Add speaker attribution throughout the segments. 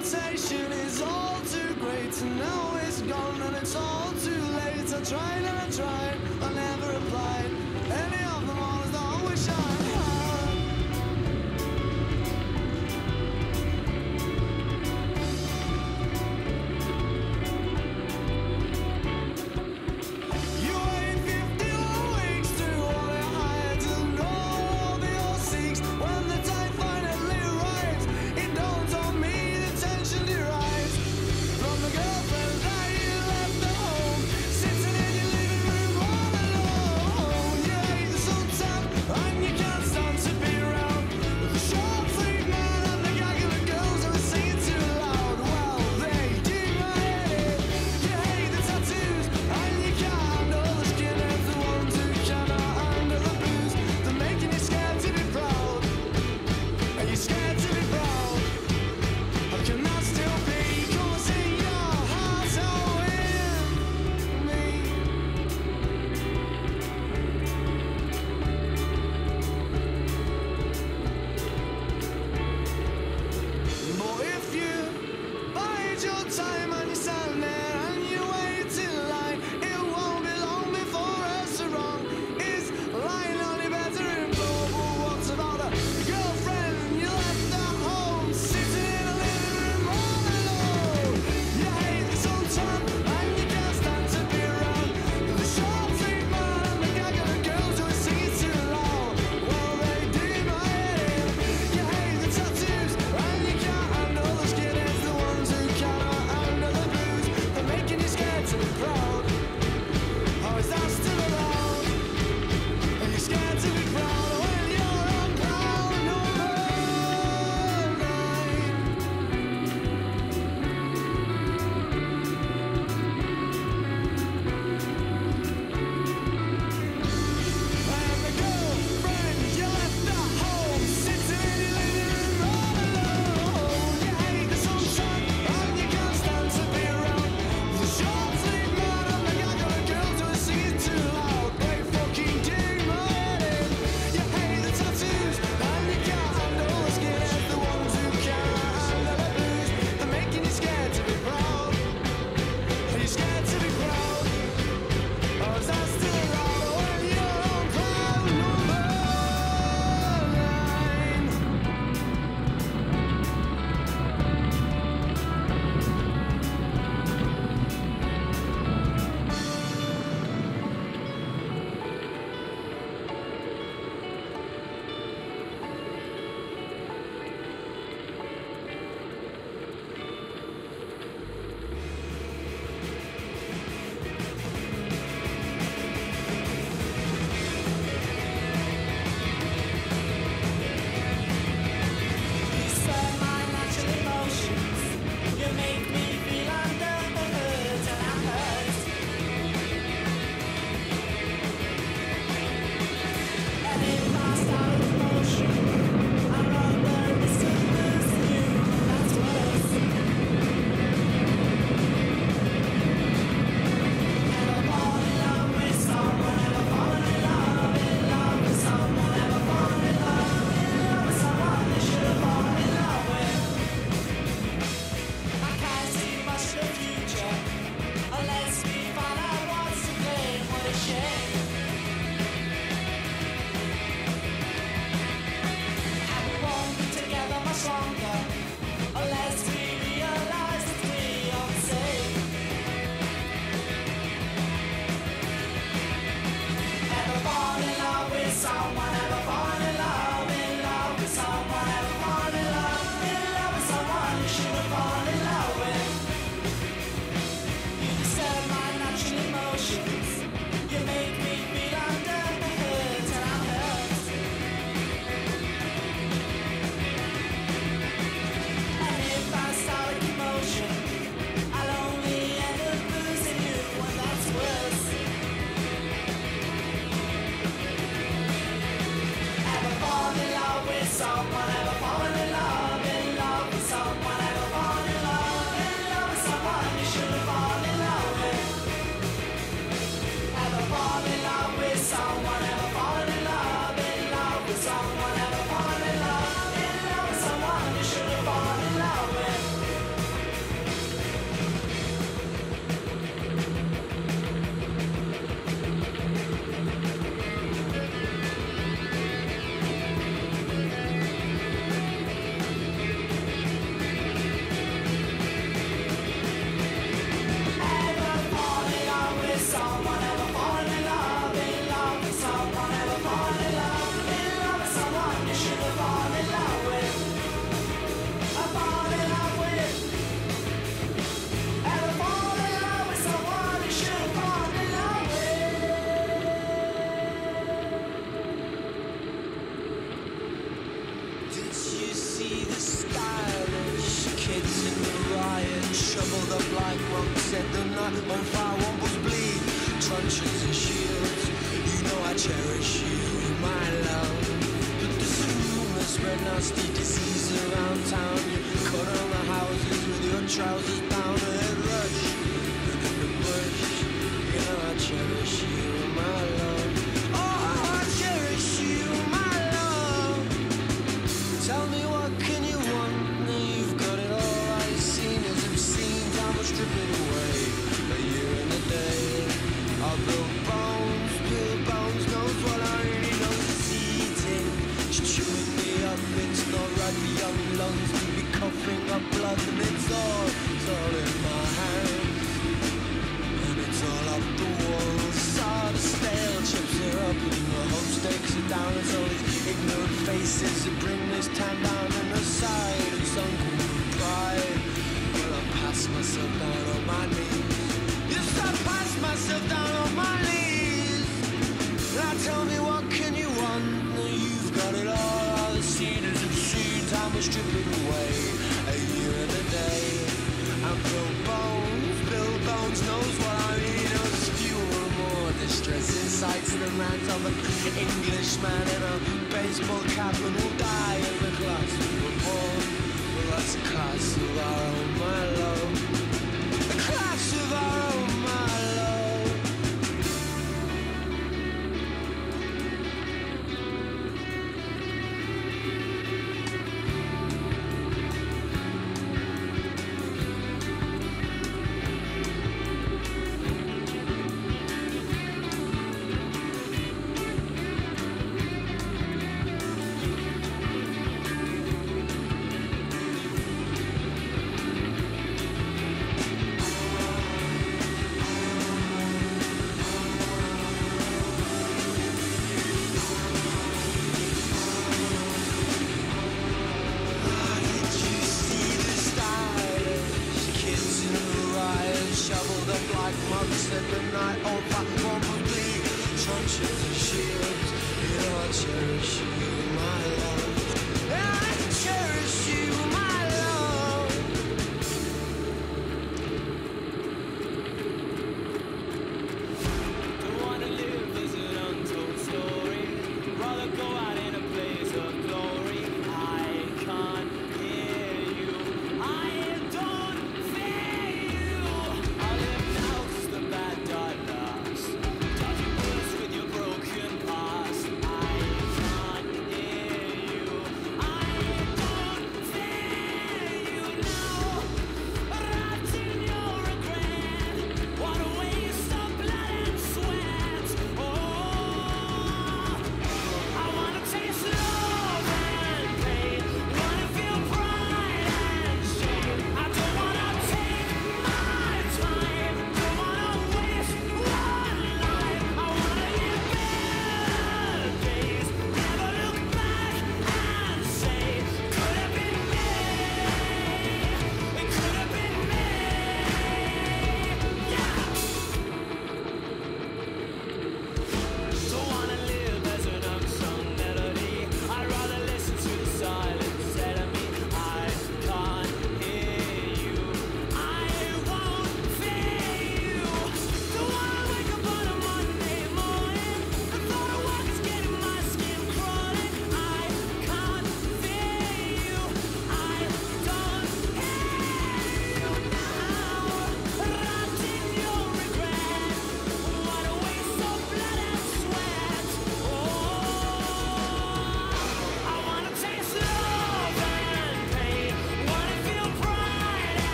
Speaker 1: temptation is all too great and now it's gone and it's all too late. I tried and I tried, I never applied. Any of them all is the always shine.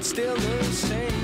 Speaker 1: Still the
Speaker 2: same.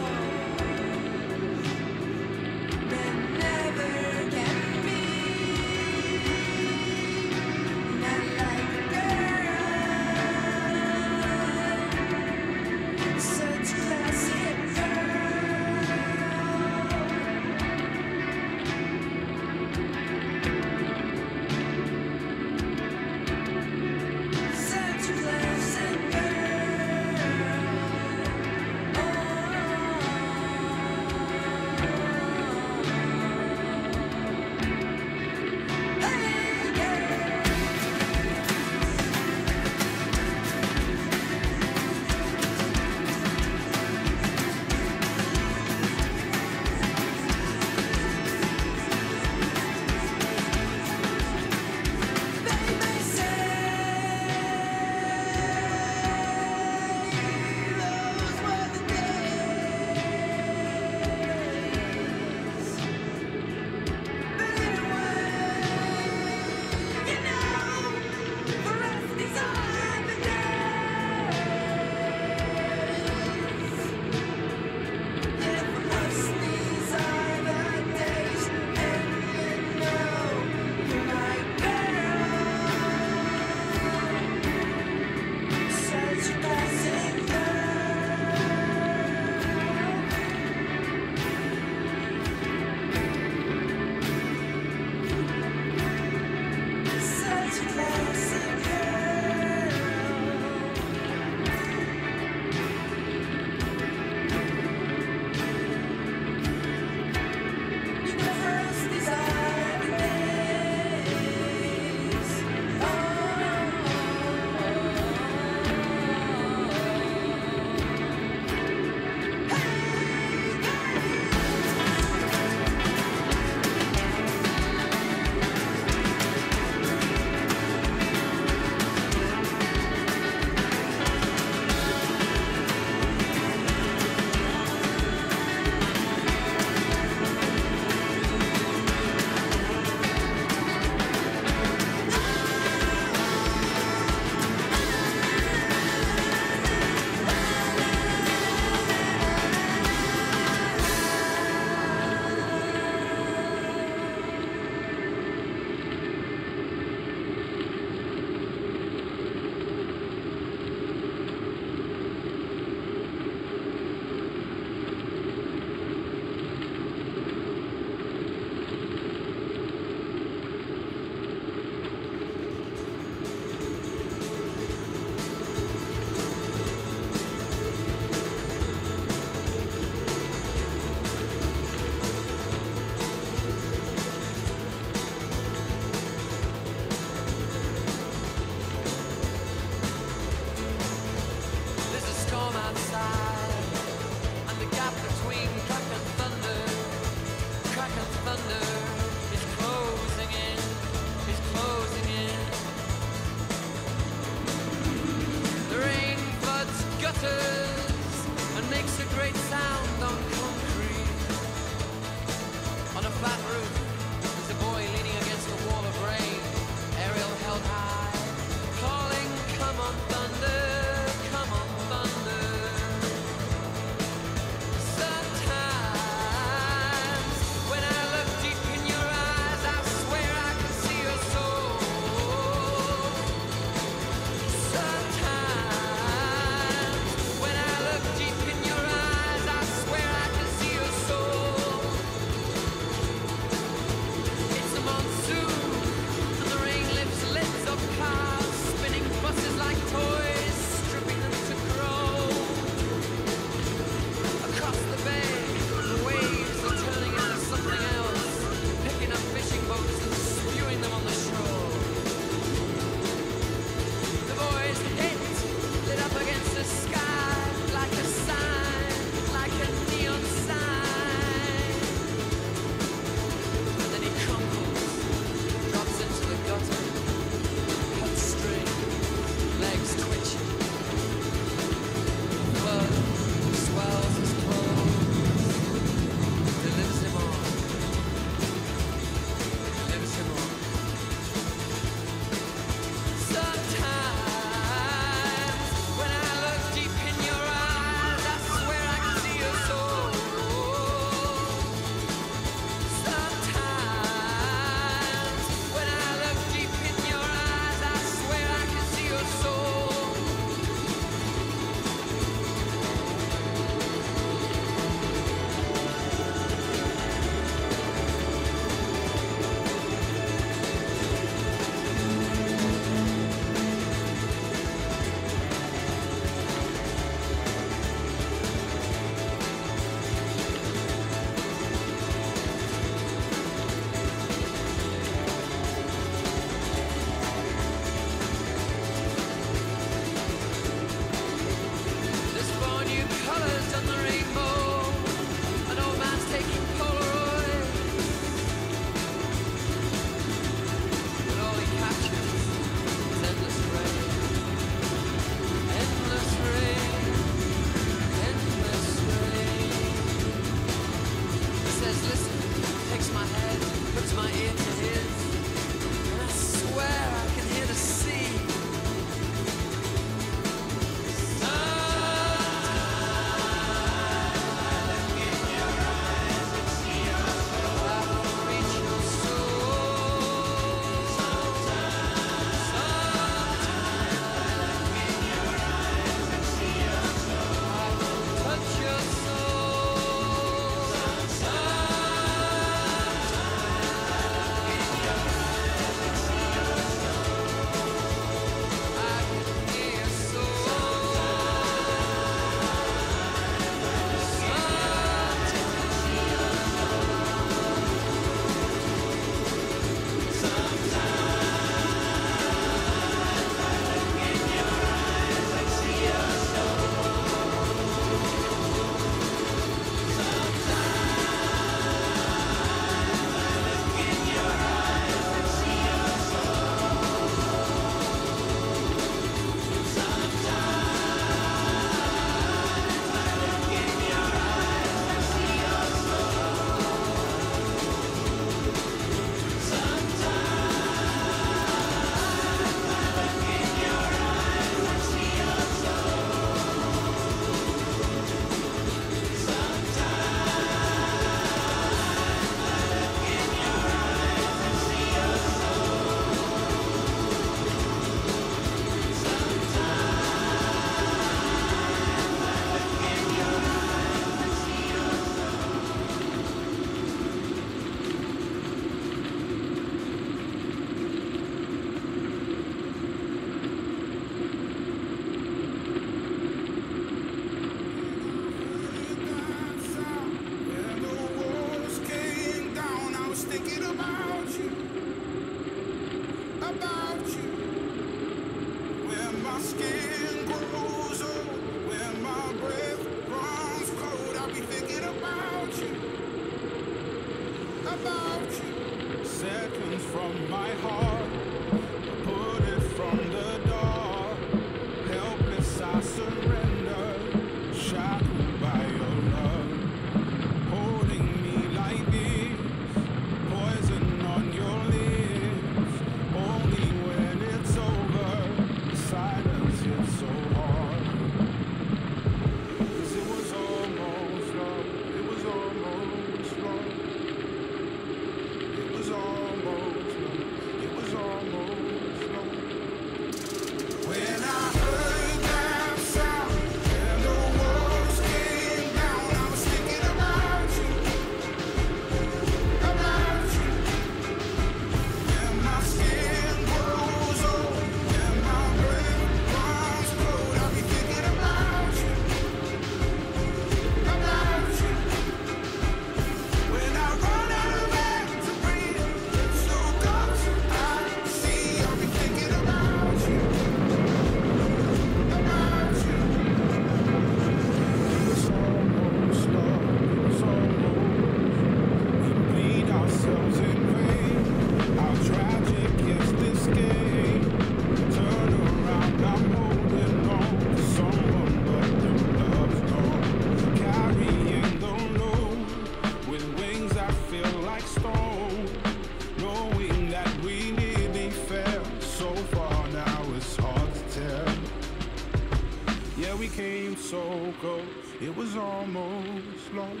Speaker 1: came so close. It was almost love.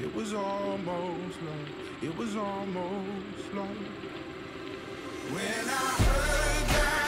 Speaker 1: It was almost love. It was almost love. When I heard that.